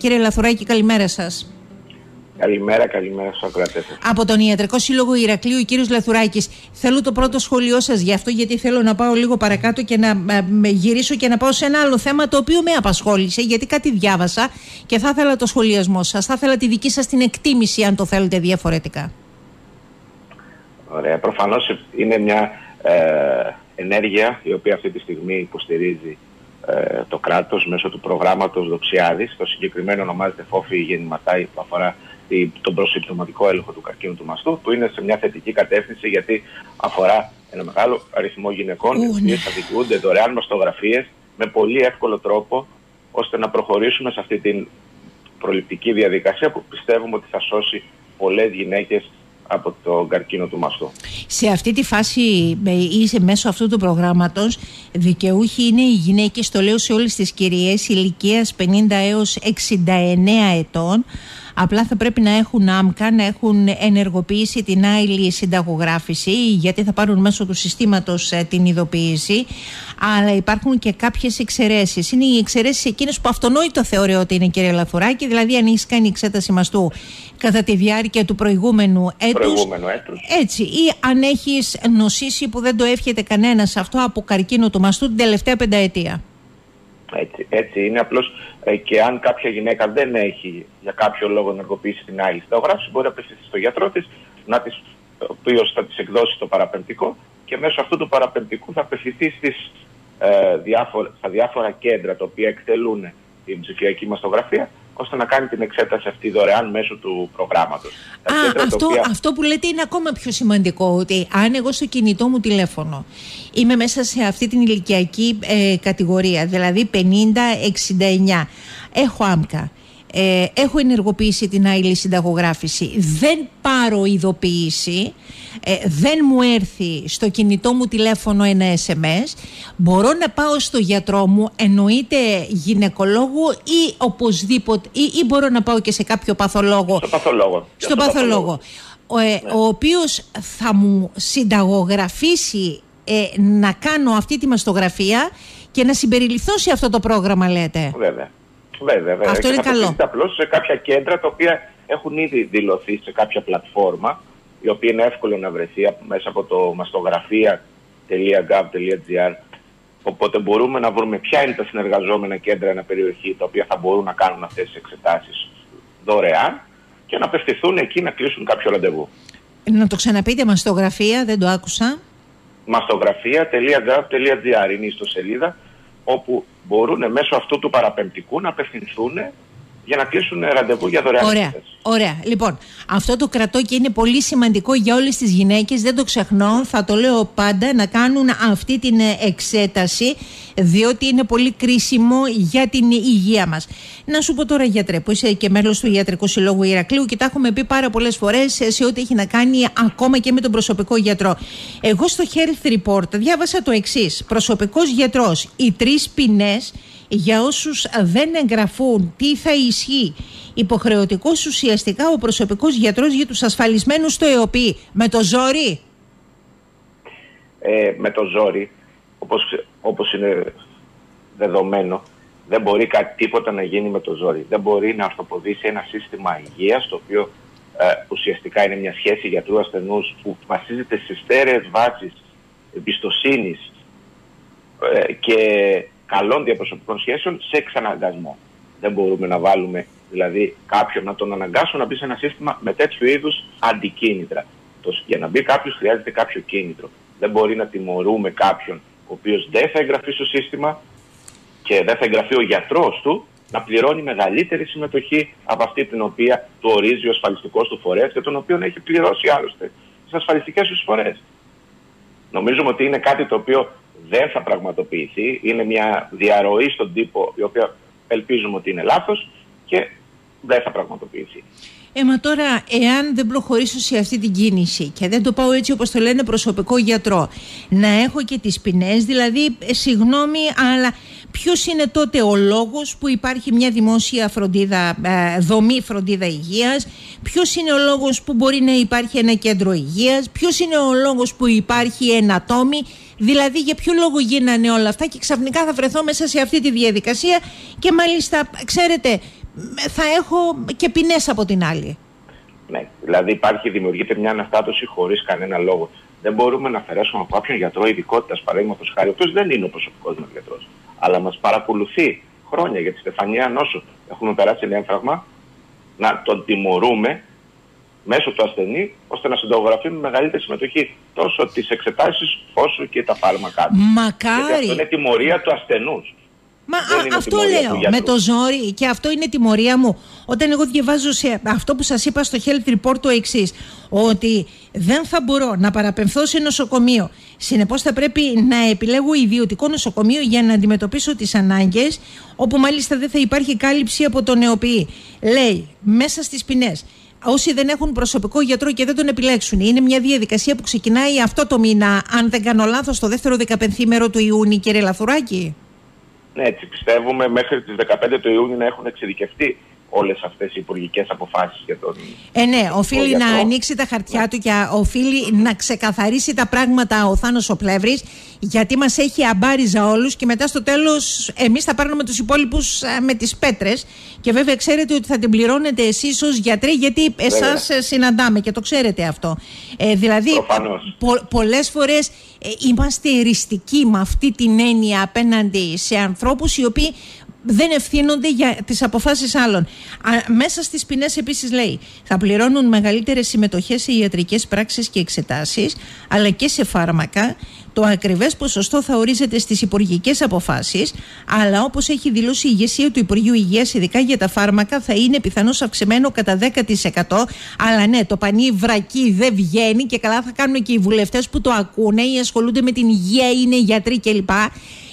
Κύριε Λαθουράκη, καλημέρα σας. Καλημέρα, καλημέρα στους ακροατές Από τον Ιατρικό Σύλλογο Ηρακλείου, ο κύριος Λαθουράκης. Θέλω το πρώτο σχόλιο σας γι' αυτό, γιατί θέλω να πάω λίγο παρακάτω και να ε, γυρίσω και να πάω σε ένα άλλο θέμα το οποίο με απασχόλησε, γιατί κάτι διάβασα και θα ήθελα το σχολιασμό σας. Θα ήθελα τη δική σας την εκτίμηση, αν το θέλετε διαφορετικά. Ωραία. Προφανώς είναι μια ε, ενέργεια η οποία αυτή τη στιγμή υποστηρίζει ε, το κράτος μέσω του προγράμματος Δοξιάδης. Το συγκεκριμένο ονομάζεται φόφη γεννηματάη που αφορά τον προσυμπτωματικό έλεγχο του καρκίνου του μαστού που είναι σε μια θετική κατεύθυνση γιατί αφορά ένα μεγάλο αριθμό γυναικών οι οποίες θα δικαιούνται δωρεάν μαστογραφίες με πολύ εύκολο τρόπο ώστε να προχωρήσουμε σε αυτή την προληπτική διαδικασία που πιστεύουμε ότι θα σώσει πολλές γυναίκες από το καρκίνο του μαστού. Σε αυτή τη φάση ή σε μέσω αυτού του προγράμματος δικαιούχοι είναι οι γυναίκες, το λέω σε όλες τις κυρίες, ηλικίας 50 έως 69 ετών Απλά θα πρέπει να έχουν άμκα, να έχουν ενεργοποιήσει την άειλη συνταγογράφηση, γιατί θα πάρουν μέσω του συστήματος ε, την ειδοποίηση. Αλλά υπάρχουν και κάποιες εξαιρέσεις. Είναι οι εξαιρέσεις εκείνες που αυτονόητο θεωρώ ότι είναι, κύριε Λαθουράκη, δηλαδή αν έχεις κάνει εξέταση μαστού κατά τη διάρκεια του προηγούμενου έτους. Έτσι. Ή αν έχεις νοσήσει που δεν το εύχεται κανένας αυτό από καρκίνο του μαστού την τελευταία πενταετία. Έτσι, έτσι είναι. Απλώς ε, και αν κάποια γυναίκα δεν έχει για κάποιο λόγο ενεργοποιήσει την άλλη συνταγογράφηση, μπορεί να απευθυνθεί στο γιατρό της, ο οποίος θα της εκδώσει το παραπεμπτικό και μέσω αυτού του παραπεμπτικού θα απευθυνθεί στις, ε, διάφορα, στα διάφορα κέντρα τα οποία εκτελούν την ψηφιακή μαστογραφία ώστε να κάνει την εξέταση αυτή δωρεάν μέσω του προγράμματος. Αυτό, αυτό που λέτε είναι ακόμα πιο σημαντικό, ότι αν εγώ στο κινητό μου τηλέφωνο είμαι μέσα σε αυτή την ηλικιακή ε, κατηγορία, δηλαδή 50-69, έχω άμκα, ε, έχω ενεργοποιήσει την άειλη συνταγογράφηση, δεν πάρω ειδοποίηση, ε, δεν μου έρθει στο κινητό μου τηλέφωνο ένα SMS, μπορώ να πάω στο γιατρό μου, εννοείται γυναικολόγο ή οπωσδήποτε, ή, ή μπορώ να πάω και σε κάποιο παθολόγο. Στο παθολόγο. Στο, παθολόγο. Ο, ε, ναι. ο οποίος θα μου συνταγογραφήσει ε, να κάνω αυτή τη μαστογραφία και να συμπεριληφθώ σε αυτό το πρόγραμμα λέτε; Βέβαια. Βέβαια, βέβαια. Αυτό είναι καλό. απλώς σε κάποια κέντρα τα οποία έχουν ήδη δηλωθεί σε κάποια πλατφόρμα, η οποία είναι εύκολο να βρεθεί μέσα από το μαστογραφία.gov.gr. Οπότε μπορούμε να βρούμε ποια είναι τα συνεργαζόμενα κέντρα ένα περιοχή τα οποία θα μπορούν να κάνουν αυτές τις εξετάσεις δωρεάν και να απευθυνθούν εκεί να κλείσουν κάποιο ραντεβού. Να το ξαναπείτε, μαστογραφία, δεν το άκουσα. Μαστογραφία.gov.gr είναι η ιστοσελίδα όπου μπορούν μέσω αυτού του παραπεμπτικού να απευθυνθούν για να κλείσουν ραντεβού για δωρεάν Ωραία. Ωραία. Λοιπόν, αυτό το κρατώ και είναι πολύ σημαντικό για όλες τις γυναίκες. Δεν το ξεχνώ. Θα το λέω πάντα να κάνουν αυτή την εξέταση διότι είναι πολύ κρίσιμο για την υγεία μας. Να σου πω τώρα γιατρέ που είσαι και μέλος του Ιατρικού Συλλόγου Ηρακλείου και τα έχουμε πει πάρα πολλές φορές σε ό,τι έχει να κάνει ακόμα και με τον προσωπικό γιατρό. Εγώ στο Health Report διάβασα το εξής. Προσωπικός γιατρός, οι τρεις ποινές για όσους δεν εγγραφούν τι θα ισχύει; Υποχρεωτικός ουσιαστικά ο προσωπικός γιατρός για τους ασφαλισμένους στο ΕΟΠΗ με το ζόρι; Ε, με το ζόρι όπως, όπως είναι δεδομένο δεν μπορεί κάτι τίποτα να γίνει με το ζόρι. Δεν μπορεί να αυτοποδήσει ένα σύστημα υγείας το οποίο ε, ουσιαστικά είναι μια σχέση γιατρού ασθενούς που βασίζεται σε στέρεες βάσεις εμπιστοσύνης ε, και καλών διαπροσωπικών σχέσεων σε εξαναγκασμό. Δεν μπορούμε να βάλουμε δηλαδή κάποιον να τον αναγκάσουμε να μπει σε ένα σύστημα με τέτοιου είδους αντικίνητρα. Το, για να μπει κάποιος χρειάζεται κάποιο κίνητρο. Δεν μπορεί να τιμωρούμε κάποιον ο οποίος δεν θα εγγραφεί στο σύστημα και δεν θα εγγραφεί ο γιατρός του να πληρώνει μεγαλύτερη συμμετοχή από αυτή την οποία του ορίζει ο ασφαλιστικός του φορέας και τον οποίο έχει πληρώσει άλλωστε τι ασφαλιστικές τους φορές. Νομίζουμε ότι είναι κάτι το οποίο δεν θα πραγματοποιηθεί. Είναι μια διαρροή στον τύπο η οποία ελπίζουμε ότι είναι λάθος και δεν θα πραγματοποιηθεί. Ε, μα τώρα, εάν δεν προχωρήσω σε αυτή την κίνηση και δεν το πάω έτσι όπως το λένε προσωπικό γιατρό, να έχω και τις ποινές, δηλαδή, ε, συγγνώμη, αλλά ποιος είναι τότε ο λόγος που υπάρχει μια δημόσια φροντίδα, ε, δομή φροντίδα υγείας, ποιος είναι ο λόγος που μπορεί να υπάρχει ένα κέντρο υγείας, ποιος είναι ο λόγος που υπάρχει ένα τόμι, Δηλαδή, για ποιο λόγο γίνανε όλα αυτά και ξαφνικά θα βρεθώ μέσα σε αυτή τη διαδικασία και μάλιστα, ξέρετε, θα έχω και ποινές από την άλλη. Ναι, δηλαδή υπάρχει, δημιουργείται μια αναστάτωση χωρίς κανένα λόγο. Δεν μπορούμε να αφαιρέσουμε από κάποιον γιατρό ειδικότητας, παραδείγματος χάρη, ο οποίος δεν είναι ο προσωπικός μας γιατρός, αλλά μας παρακολουθεί χρόνια για τη στεφανία νόσου. Έχουμε περάσει ένα έμφραγμα να τον τιμωρούμε μέσω του ασθενή, ώστε να συντογραφεί με μεγαλύτερη συμμετοχή τόσο τις εξετάσεις όσο και τα φάρμακά του. Μακάρι. Γιατί αυτό είναι τιμωρία του ασθενούς. Μα α, αυτό λέω, με το ζόρι και αυτό είναι τιμωρία μου. Όταν εγώ διαβάζω σε αυτό που σας είπα στο Health Report το εξής, ότι δεν θα μπορώ να παραπεμφθώ σε νοσοκομείο. Συνεπώς θα πρέπει να επιλέγω ιδιωτικό νοσοκομείο για να αντιμετωπίσω τις ανάγκες, όπου μάλιστα δεν θα υπάρχει κάλυψη από τον νεοποιή. Λέει, μέσα στις ποινές, όσοι δεν έχουν προσωπικό γιατρό και δεν τον επιλέξουν. Είναι μια διαδικασία που ξεκινάει αυτό το μήνα, αν δεν κάνω λάθος, το δεύτερο 15 μέρο του Ιούνιου, κύριε Λαθουράκη; Ναι, έτσι πιστεύουμε μέχρι τις 15 του Ιούνιου να έχουν εξειδικευτεί όλες αυτές οι υπουργικές αποφάσεις για τον. Ε, ναι, οφείλει να ανοίξει τα χαρτιά ναι. του και οφείλει να ξεκαθαρίσει τα πράγματα ο Θάνος ο Πλεύρης, γιατί μας έχει αμπάριζα όλους και μετά στο τέλος εμείς θα πάρουμε τους υπόλοιπους ε, με τις πέτρες. Και βέβαια ξέρετε ότι θα την πληρώνετε εσείς ως γιατροί, γιατί εσάς ε, συναντάμε και το ξέρετε αυτό. Ε, δηλαδή, πο, πολλές φορές ε, είμαστε εριστικοί με αυτή την έννοια απέναντι σε ανθρώπους οι οποίοι δεν ευθύνονται για τις αποφάσεις άλλων. μέσα στις ποινές επίσης λέει θα πληρώνουν μεγαλύτερες συμμετοχές σε ιατρικές πράξεις και εξετάσεις, αλλά και σε φάρμακα. Το ακριβές ποσοστό θα ορίζεται στις υπουργικές αποφάσεις, αλλά όπως έχει δηλώσει η ηγεσία του Υπουργείου Υγείας, ειδικά για τα φάρμακα, θα είναι πιθανώς αυξημένο κατά 10%. Αλλά ναι, το πανί βρακί δεν βγαίνει και καλά θα κάνουν και οι βουλευτές που το ακούνε ή ασχολούνται με την υγεία, είναι γιατροί κλπ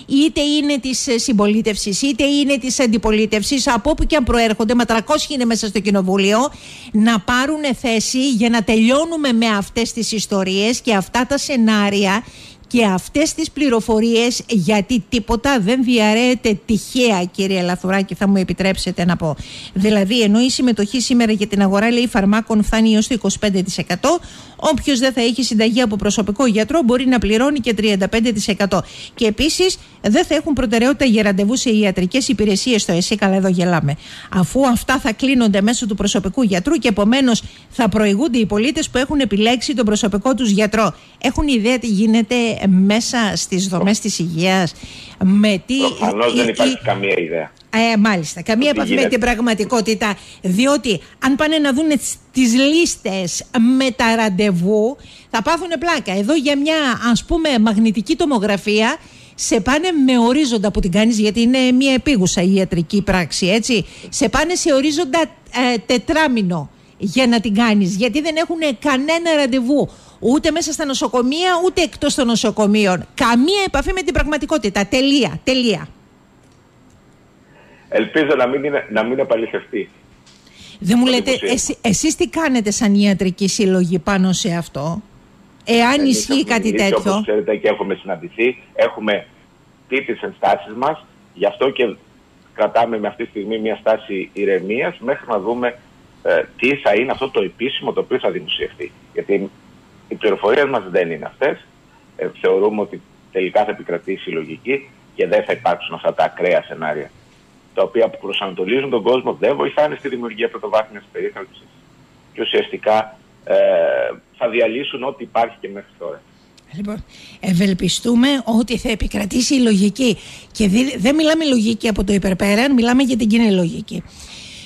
είτε είναι της ε, συμπολίτευσης, είτε είναι της αντιπολίτευσης, από όπου και αν προέρχονται, με 300 είναι μέσα στο κοινοβούλιο, να πάρουν θέση για να τελειώνουμε με αυτές τις ιστορίες και αυτά τα σενάρια και αυτές τις πληροφορίες γιατί τίποτα δεν διαρρέεται τυχαία κύριε Λαθουράκη θα μου επιτρέψετε να πω. Δηλαδή ενώ η συμμετοχή σήμερα για την αγορά λέει φαρμάκων φτάνει έως το 25% όποιος δεν θα έχει συνταγή από προσωπικό γιατρό μπορεί να πληρώνει και 35% και επίσης δεν θα έχουν προτεραιότητα για ραντεβού σε ιατρικές υπηρεσίες στο ΕΣΥ. Καλά εδώ γελάμε. Αφού αυτά θα κλείνονται μέσω του προσωπικού γιατρού και επομένως θα προηγούνται οι πολίτες που έχουν επιλέξει τον προσωπικό τους γιατρό. Έχουν ιδέα τι γίνεται μέσα στις δομές της υγείας με τι... Προφανώς δεν υπάρχει καμία ιδέα. Ε, μάλιστα, καμία επαφή με την πραγματικότητα. Διότι αν πάνε να δουν τις λίστες με τα ραντεβού, θα πάθουν πλάκα. Εδώ για μια ας πούμε μαγνητική τομογραφία σε πάνε με ορίζοντα που την κάνεις γιατί είναι μια επίγουσα ιατρική πράξη έτσι σε πάνε σε ορίζοντα ε, τετράμινο για να την κάνεις γιατί δεν έχουν κανένα ραντεβού ούτε μέσα στα νοσοκομεία, ούτε εκτός των νοσοκομείων. Καμία επαφή με την πραγματικότητα. Τελεία. Τελεία. Ελπίζω να μην, είναι, να μην επαληθευτεί. Δεν μου λέτε, εσεί, εσείς τι κάνετε σαν ιατρική σύλλογη πάνω σε αυτό, εάν Εμείς ισχύει κάτι τέτοιο. Όπως ξέρετε και έχουμε συναντηθεί, έχουμε πει τις ενστάσεις μας, γι' αυτό και κρατάμε με αυτή τη στιγμή μια στάση ηρεμίας μέχρι να δούμε ε, τι θα είναι αυτό το επίσημο το οποίο θα δημοσιευτεί. Γιατί οι πληροφορίες μας δεν είναι αυτές. Ε, θεωρούμε ότι τελικά θα επικρατήσει η λογική και δεν θα υπάρξουν αυτά τα ακραία σενάρια. Τα οποία προσανατολίζουν τον κόσμο, δεν βοηθάνε στη δημιουργία πρωτοβάθμιας περίθαλψης και ουσιαστικά ε, θα διαλύσουν ό,τι υπάρχει και μέχρι τώρα. Λοιπόν, ευελπιστούμε ότι θα επικρατήσει η λογική. Και δεν μιλάμε λογική από το υπερπέραν, μιλάμε για την κοινή λογική.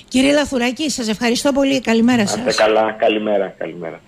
Κύριε Λαθουράκη, σας ευχαριστώ πολύ. Καλημέρα σας. καλά. Καλημέρα. Καλημέρα.